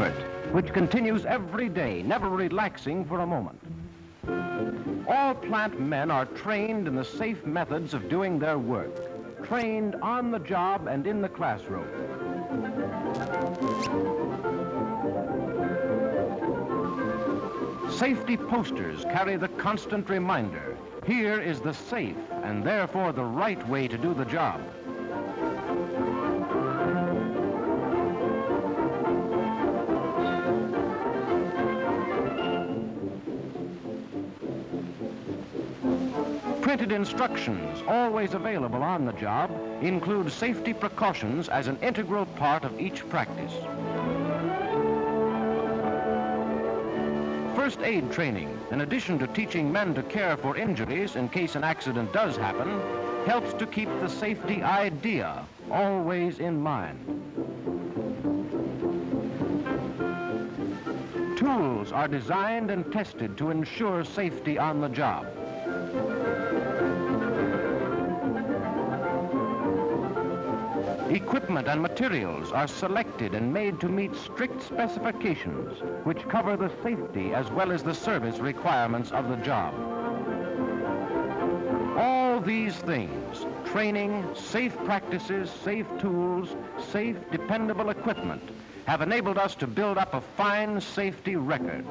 effort, which continues every day, never relaxing for a moment. All plant men are trained in the safe methods of doing their work, trained on the job and in the classroom. Safety posters carry the constant reminder, here is the safe and therefore the right way to do the job. Printed instructions, always available on the job, include safety precautions as an integral part of each practice. First aid training, in addition to teaching men to care for injuries in case an accident does happen, helps to keep the safety idea always in mind. Tools are designed and tested to ensure safety on the job. Equipment and materials are selected and made to meet strict specifications, which cover the safety as well as the service requirements of the job. All these things, training, safe practices, safe tools, safe, dependable equipment, have enabled us to build up a fine safety record.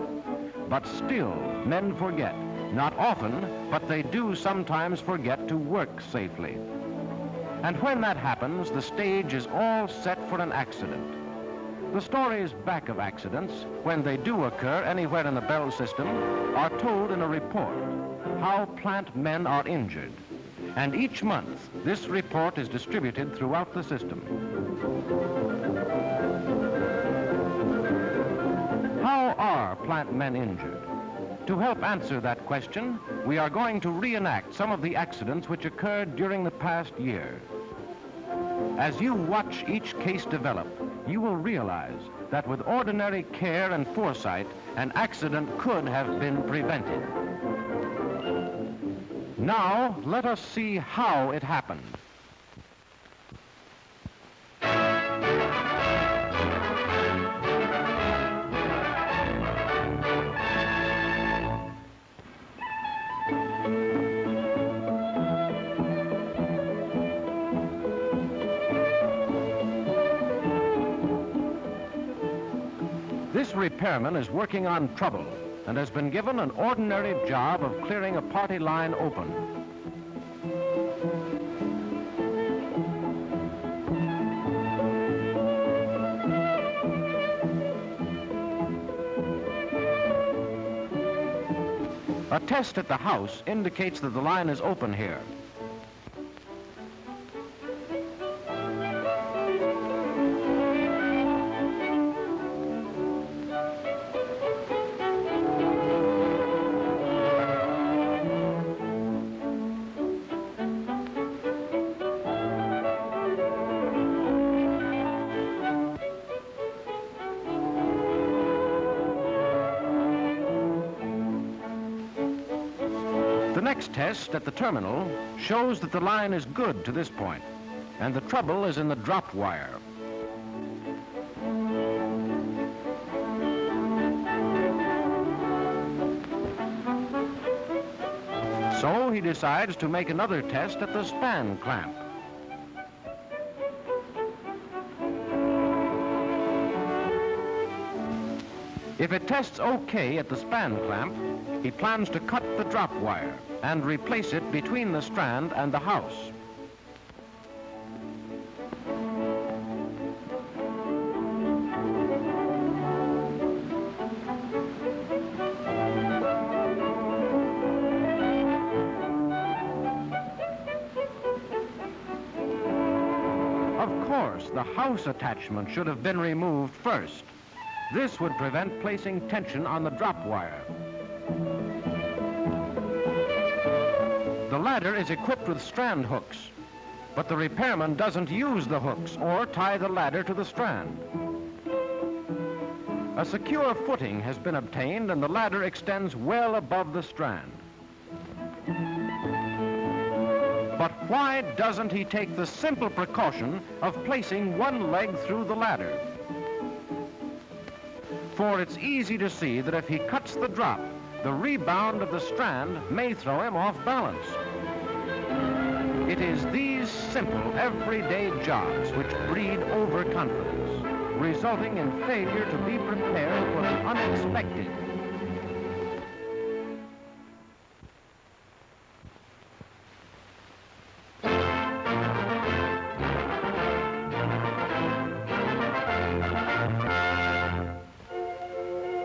But still, men forget. Not often, but they do sometimes forget to work safely. And when that happens, the stage is all set for an accident. The stories back of accidents, when they do occur anywhere in the Bell system, are told in a report, how plant men are injured. And each month, this report is distributed throughout the system. How are plant men injured? To help answer that question, we are going to reenact some of the accidents which occurred during the past year. As you watch each case develop, you will realize that with ordinary care and foresight, an accident could have been prevented. Now, let us see how it happened. This repairman is working on trouble and has been given an ordinary job of clearing a party line open. A test at the house indicates that the line is open here. Test at the terminal shows that the line is good to this point, and the trouble is in the drop wire. So he decides to make another test at the span clamp. If it tests okay at the span clamp, he plans to cut the drop wire and replace it between the strand and the house. Of course, the house attachment should have been removed first. This would prevent placing tension on the drop wire. The ladder is equipped with strand hooks, but the repairman doesn't use the hooks or tie the ladder to the strand. A secure footing has been obtained and the ladder extends well above the strand. But why doesn't he take the simple precaution of placing one leg through the ladder? For it's easy to see that if he cuts the drop, the rebound of the strand may throw him off balance. It is these simple, everyday jobs which breed overconfidence, resulting in failure to be prepared for the unexpected.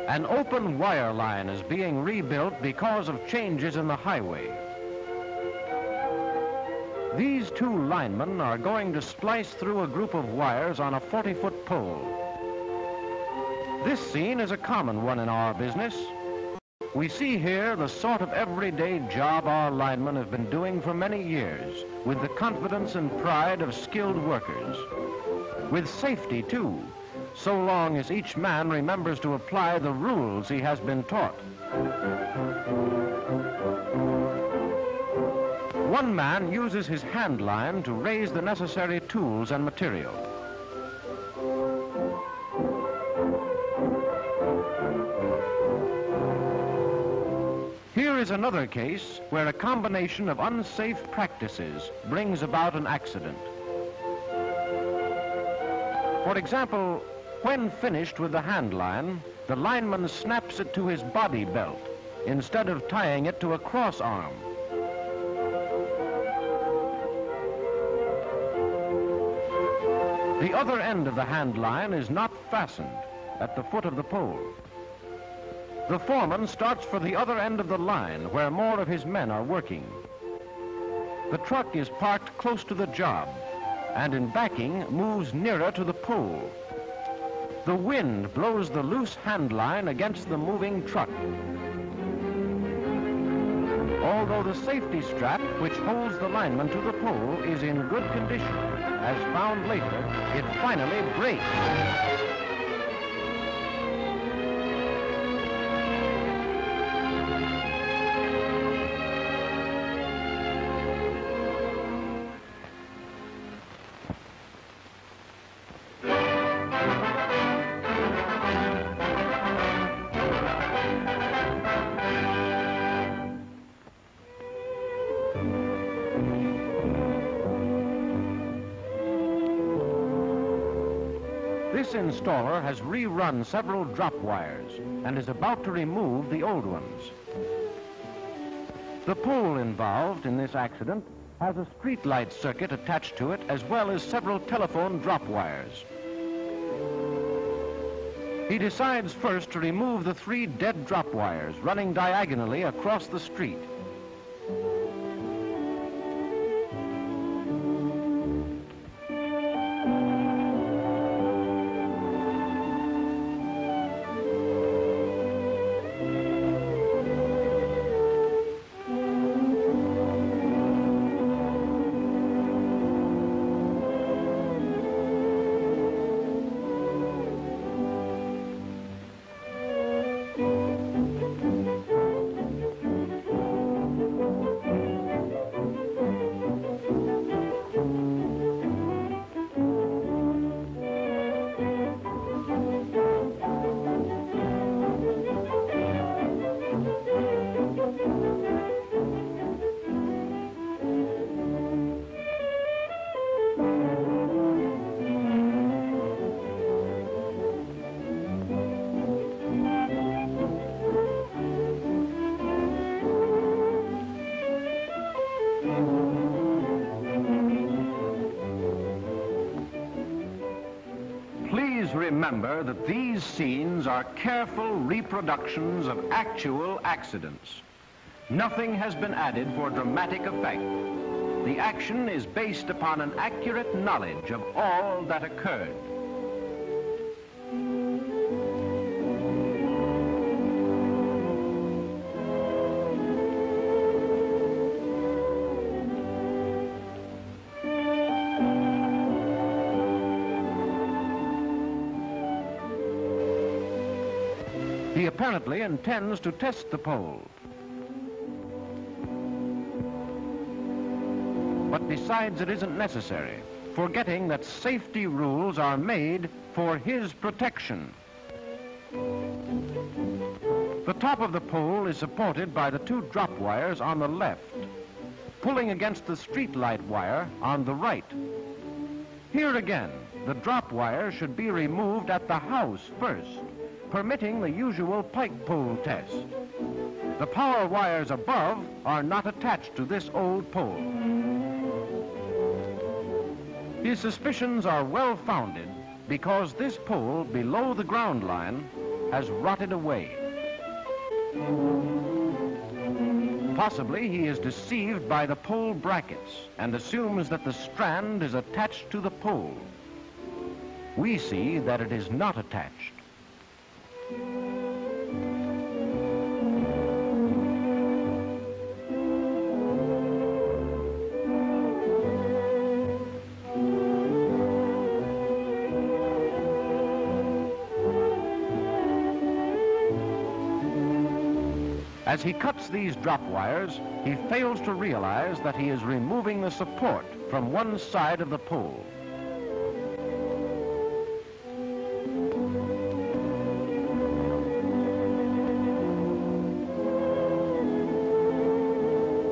An open wire line is being rebuilt because of changes in the highway. These two linemen are going to splice through a group of wires on a 40-foot pole. This scene is a common one in our business. We see here the sort of everyday job our linemen have been doing for many years with the confidence and pride of skilled workers. With safety, too, so long as each man remembers to apply the rules he has been taught. One man uses his hand line to raise the necessary tools and material. Here is another case where a combination of unsafe practices brings about an accident. For example, when finished with the hand line, the lineman snaps it to his body belt instead of tying it to a cross arm. The other end of the hand line is not fastened at the foot of the pole. The foreman starts for the other end of the line where more of his men are working. The truck is parked close to the job and in backing moves nearer to the pole the wind blows the loose hand line against the moving truck. Although the safety strap which holds the lineman to the pole is in good condition, as found later, it finally breaks. This installer has rerun several drop wires and is about to remove the old ones. The pole involved in this accident has a street light circuit attached to it as well as several telephone drop wires. He decides first to remove the three dead drop wires running diagonally across the street. Remember that these scenes are careful reproductions of actual accidents. Nothing has been added for dramatic effect. The action is based upon an accurate knowledge of all that occurred. Apparently intends to test the pole. But decides it isn't necessary, forgetting that safety rules are made for his protection. The top of the pole is supported by the two drop wires on the left, pulling against the street light wire on the right. Here again, the drop wire should be removed at the house first, permitting the usual pike pole test. The power wires above are not attached to this old pole. His suspicions are well founded because this pole below the ground line has rotted away. Possibly he is deceived by the pole brackets and assumes that the strand is attached to the pole. We see that it is not attached. As he cuts these drop wires, he fails to realize that he is removing the support from one side of the pole.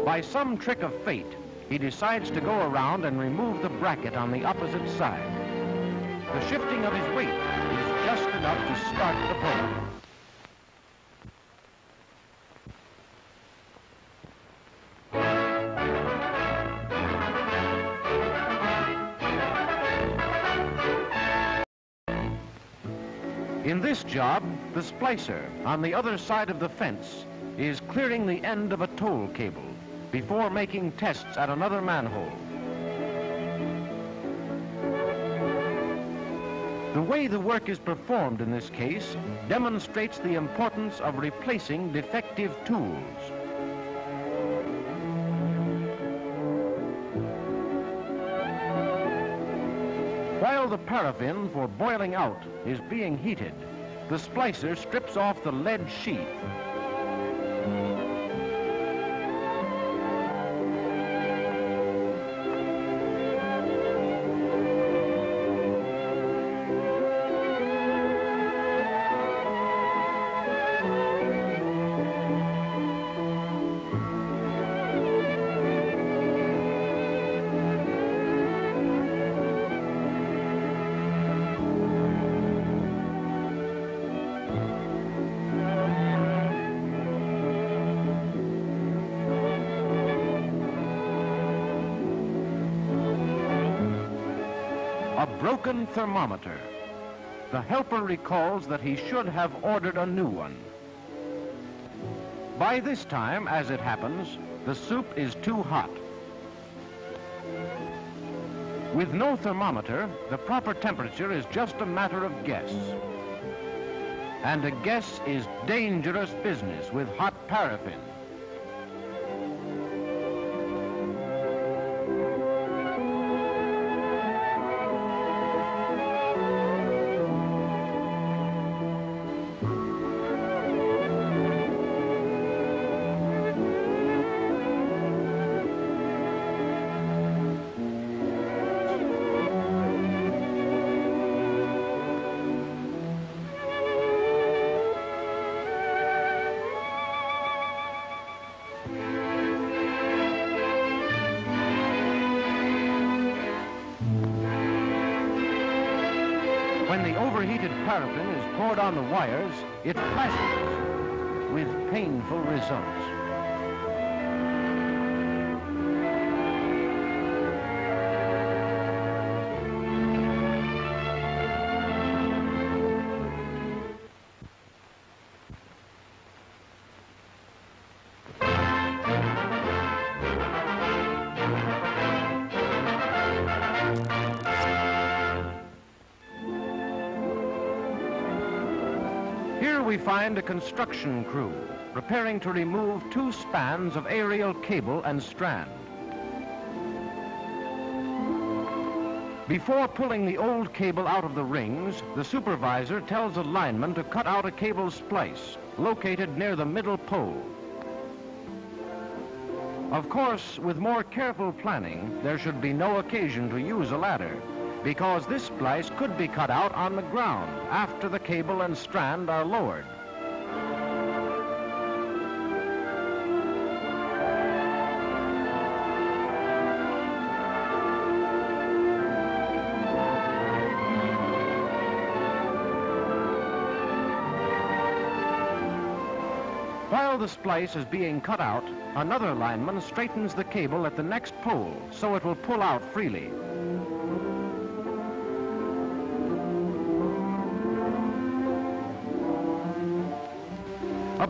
By some trick of fate, he decides to go around and remove the bracket on the opposite side. The shifting of his weight is just enough to start the pole. Job, the splicer on the other side of the fence is clearing the end of a toll cable before making tests at another manhole. The way the work is performed in this case demonstrates the importance of replacing defective tools. While the paraffin for boiling out is being heated, the splicer strips off the lead sheath. A broken thermometer. The helper recalls that he should have ordered a new one. By this time, as it happens, the soup is too hot. With no thermometer, the proper temperature is just a matter of guess. And a guess is dangerous business with hot paraffin. Overheated paraffin is poured on the wires, it flashes with painful results. Find a construction crew preparing to remove two spans of aerial cable and strand. Before pulling the old cable out of the rings, the supervisor tells a lineman to cut out a cable splice located near the middle pole. Of course, with more careful planning, there should be no occasion to use a ladder. Because this splice could be cut out on the ground after the cable and strand are lowered. While the splice is being cut out, another lineman straightens the cable at the next pole so it will pull out freely.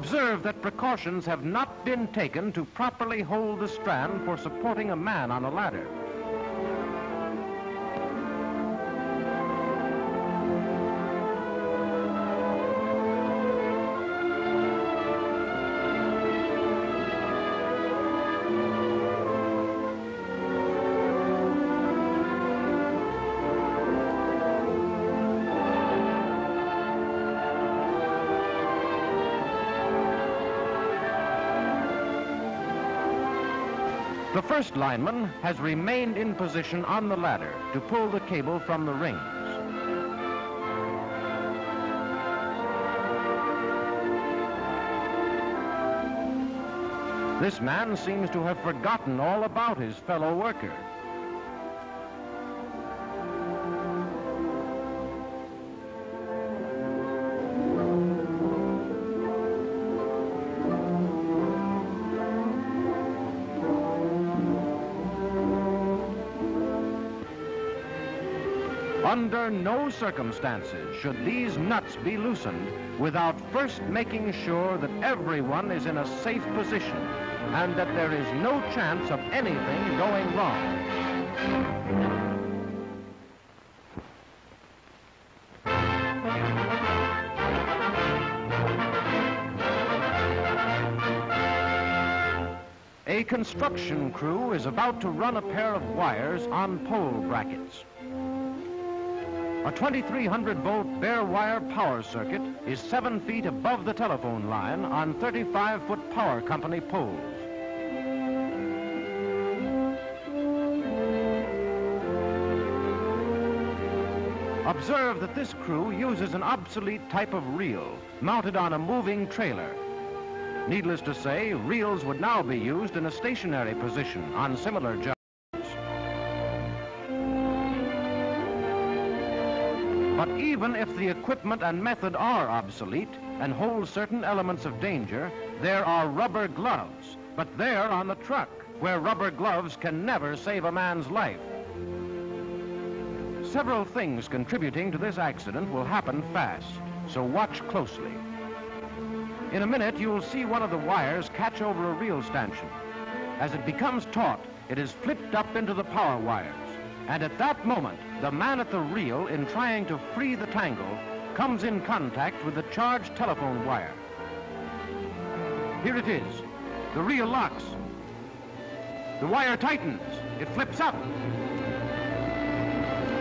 Observe that precautions have not been taken to properly hold the strand for supporting a man on a ladder. First lineman has remained in position on the ladder to pull the cable from the rings. This man seems to have forgotten all about his fellow worker. Under no circumstances should these nuts be loosened without first making sure that everyone is in a safe position and that there is no chance of anything going wrong. A construction crew is about to run a pair of wires on pole brackets. A 2300 volt bare wire power circuit is seven feet above the telephone line on 35 foot power company poles. Observe that this crew uses an obsolete type of reel mounted on a moving trailer. Needless to say, reels would now be used in a stationary position on similar jobs. Even if the equipment and method are obsolete and hold certain elements of danger, there are rubber gloves. But they're on the truck, where rubber gloves can never save a man's life. Several things contributing to this accident will happen fast, so watch closely. In a minute, you'll see one of the wires catch over a reel stanchion. As it becomes taut, it is flipped up into the power wires. And at that moment, the man at the reel, in trying to free the tangle, comes in contact with the charged telephone wire. Here it is. The reel locks. The wire tightens. It flips up.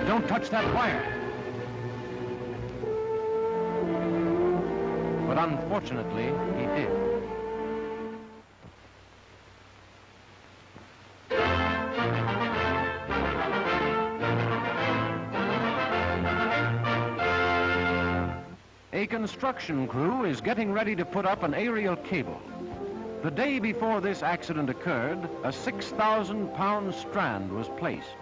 Don't touch that wire. But unfortunately, he did. Construction crew is getting ready to put up an aerial cable. The day before this accident occurred, a 6,000 pound strand was placed.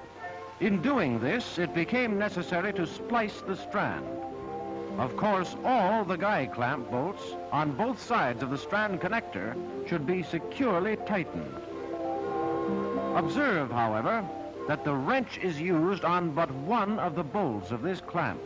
In doing this, it became necessary to splice the strand. Of course, all the guy clamp bolts on both sides of the strand connector should be securely tightened. Observe, however, that the wrench is used on but one of the bolts of this clamp.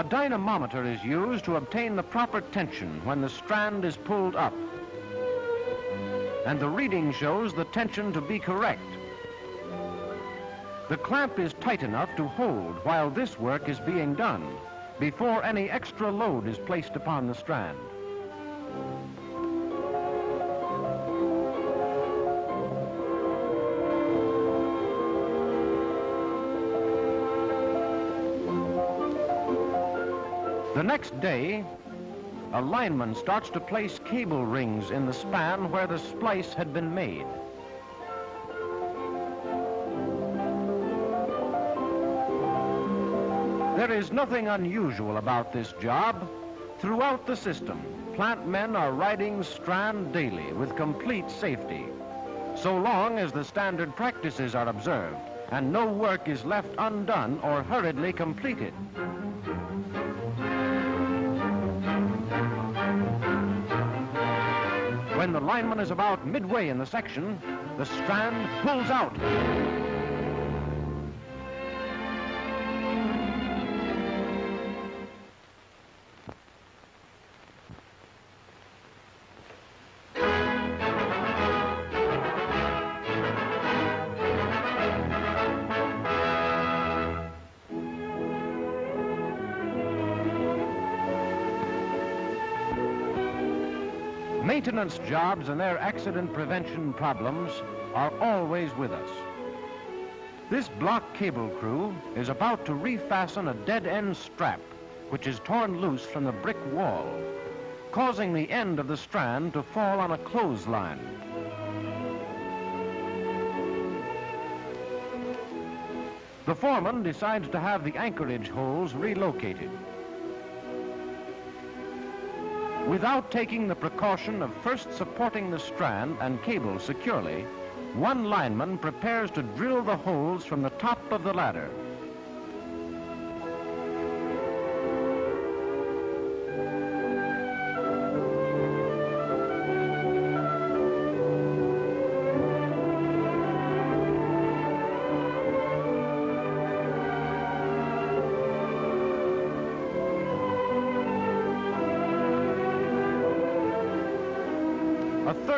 A dynamometer is used to obtain the proper tension when the strand is pulled up. And the reading shows the tension to be correct. The clamp is tight enough to hold while this work is being done. before any extra load is placed upon the strand. Next day, a lineman starts to place cable rings in the span where the splice had been made. There is nothing unusual about this job. Throughout the system, plant men are riding strand daily with complete safety, so long as the standard practices are observed and no work is left undone or hurriedly completed. When the lineman is about midway in the section, the strand pulls out. Maintenance jobs and their accident prevention problems are always with us. This block cable crew is about to refasten a dead-end strap which is torn loose from the brick wall, causing the end of the strand to fall on a clothesline. The foreman decides to have the anchorage holes relocated. Without taking the precaution of first supporting the strand and cable securely, one lineman prepares to drill the holes from the top of the ladder.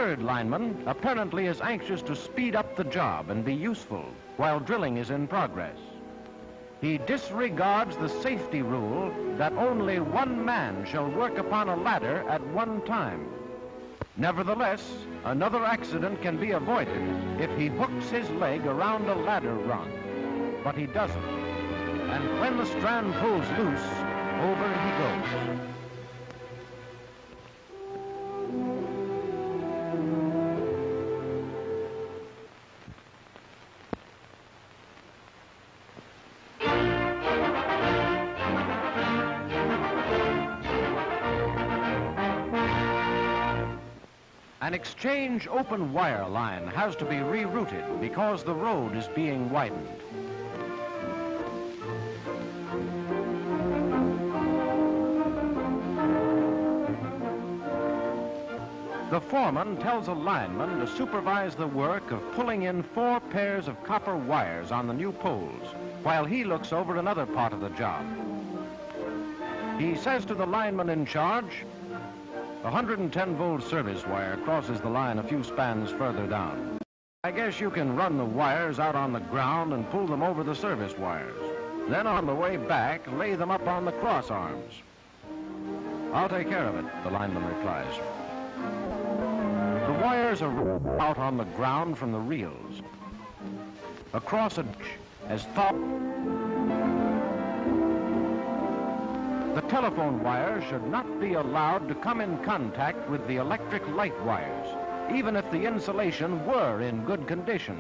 Third lineman apparently is anxious to speed up the job and be useful while drilling is in progress. He disregards the safety rule that only one man shall work upon a ladder at one time. Nevertheless, another accident can be avoided if he hooks his leg around a ladder rung. But he doesn't. And when the strand pulls loose, over he goes. Exchange open wire line has to be rerouted because the road is being widened. The foreman tells a lineman to supervise the work of pulling in four pairs of copper wires on the new poles while he looks over another part of the job. He says to the lineman in charge, a 110 volt service wire crosses the line a few spans further down. I guess you can run the wires out on the ground and pull them over the service wires. Then on the way back, lay them up on the cross arms. I'll take care of it, the lineman replies. The wires are out on the ground from the reels. Across a as thought The telephone wires should not be allowed to come in contact with the electric light wires, even if the insulation were in good condition.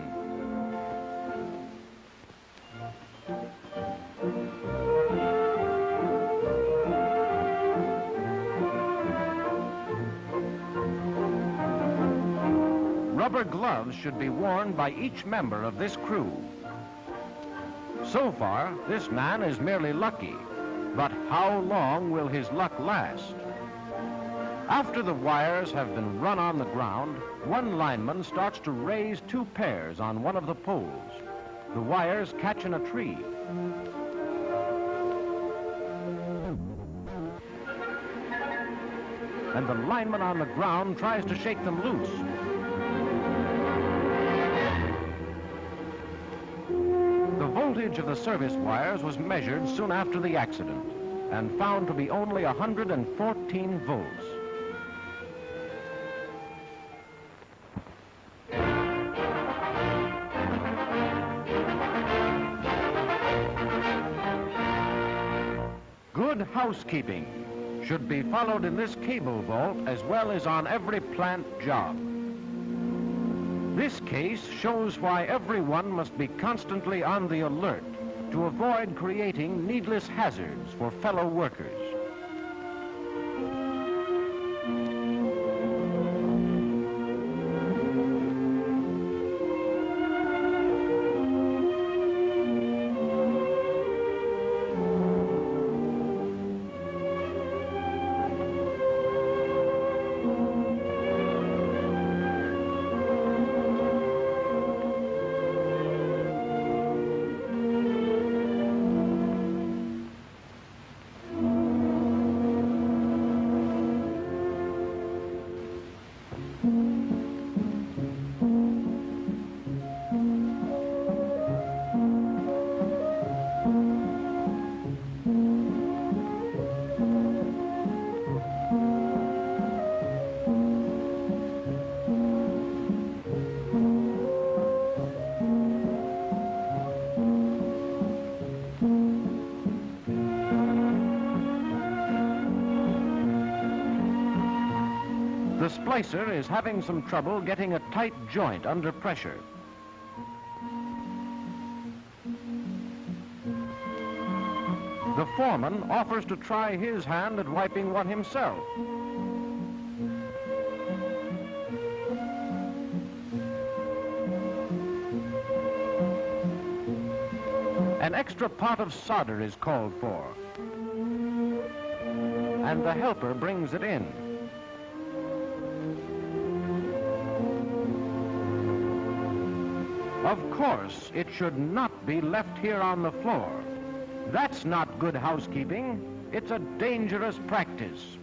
Rubber gloves should be worn by each member of this crew. So far, this man is merely lucky but how long will his luck last? After the wires have been run on the ground, one lineman starts to raise two pairs on one of the poles. The wires catch in a tree. And the lineman on the ground tries to shake them loose. Voltage of the service wires was measured soon after the accident. and found to be only 114 volts. Good housekeeping should be followed in this cable vault as well as on every plant job. This case shows why everyone must be constantly on the alert to avoid creating needless hazards for fellow workers. The splicer is having some trouble getting a tight joint under pressure. The foreman offers to try his hand at wiping one himself. An extra pot of solder is called for. And the helper brings it in. Of course, it should not be left here on the floor. That's not good housekeeping. It's a dangerous practice.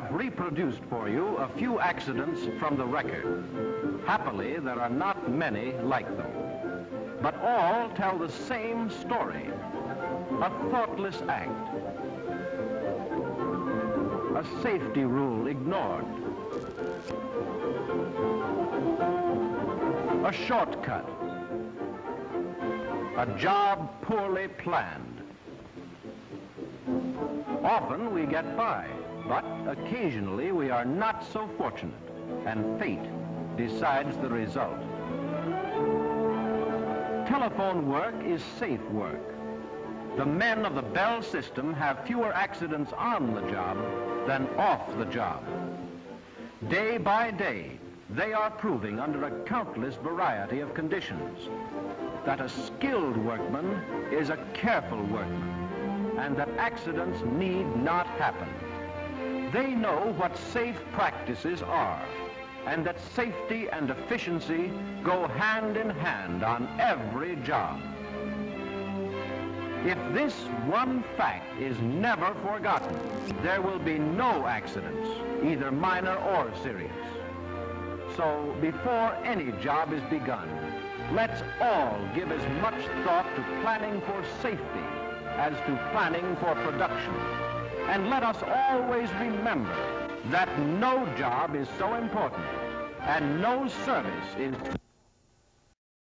Have reproduced for you a few accidents from the record. Happily, there are not many like them. But all tell the same story. A thoughtless act. A safety rule ignored. A shortcut. A job poorly planned. Often we get by. But occasionally we are not so fortunate, and fate decides the result. Telephone work is safe work. The men of the Bell system have fewer accidents on the job than off the job. Day by day, they are proving under a countless variety of conditions that a skilled workman is a careful workman and that accidents need not happen. They know what safe practices are and that safety and efficiency go hand in hand on every job. If this one fact is never forgotten, there will be no accidents, either minor or serious. So before any job is begun, let's all give as much thought to planning for safety as to planning for production. And let us always remember that no job is so important and no service is